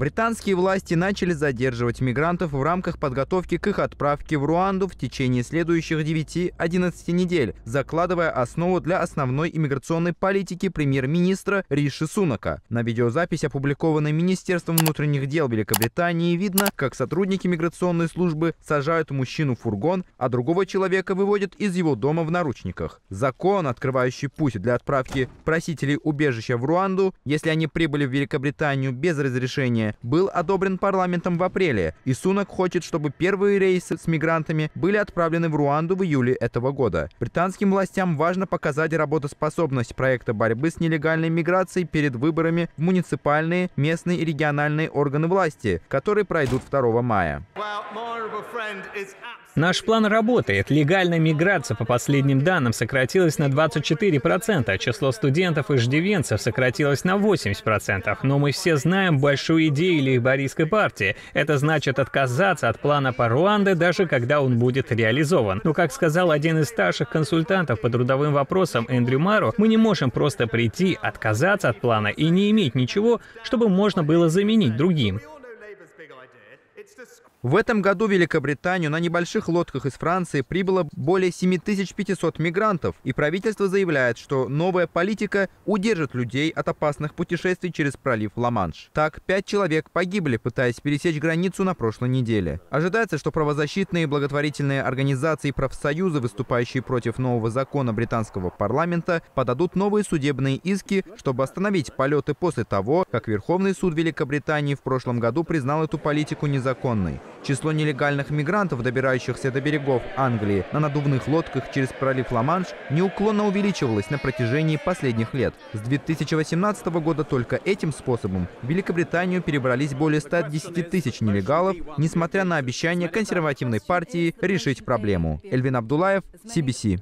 Британские власти начали задерживать мигрантов в рамках подготовки к их отправке в Руанду в течение следующих 9-11 недель, закладывая основу для основной иммиграционной политики премьер-министра Риши Сунака. На видеозапись, опубликованной Министерством внутренних дел Великобритании, видно, как сотрудники миграционной службы сажают мужчину в фургон, а другого человека выводят из его дома в наручниках. Закон, открывающий путь для отправки просителей убежища в Руанду, если они прибыли в Великобританию без разрешения, был одобрен парламентом в апреле, и Сунак хочет, чтобы первые рейсы с мигрантами были отправлены в Руанду в июле этого года. Британским властям важно показать работоспособность проекта борьбы с нелегальной миграцией перед выборами в муниципальные, местные и региональные органы власти, которые пройдут 2 мая. Наш план работает. Легальная миграция, по последним данным, сократилась на 24%, а число студентов и ждивенцев сократилось на 80%. Но мы все знаем большую идею лейбористской партии. Это значит отказаться от плана по Руанде, даже когда он будет реализован. Но, как сказал один из старших консультантов по трудовым вопросам Эндрю Мару, мы не можем просто прийти, отказаться от плана и не иметь ничего, чтобы можно было заменить другим. В этом году в Великобританию на небольших лодках из Франции прибыло более 7500 мигрантов, и правительство заявляет, что новая политика удержит людей от опасных путешествий через пролив Ла-Манш. Так, пять человек погибли, пытаясь пересечь границу на прошлой неделе. Ожидается, что правозащитные и благотворительные организации и профсоюзы, выступающие против нового закона британского парламента, подадут новые судебные иски, чтобы остановить полеты после того, как Верховный суд Великобритании в прошлом году признал эту политику незаконной. Число нелегальных мигрантов, добирающихся до берегов Англии на надувных лодках через пролив Ла-Манш, неуклонно увеличивалось на протяжении последних лет. С 2018 года только этим способом в Великобританию перебрались более 110 тысяч нелегалов, несмотря на обещание консервативной партии решить проблему. Эльвин Абдулаев, CBC.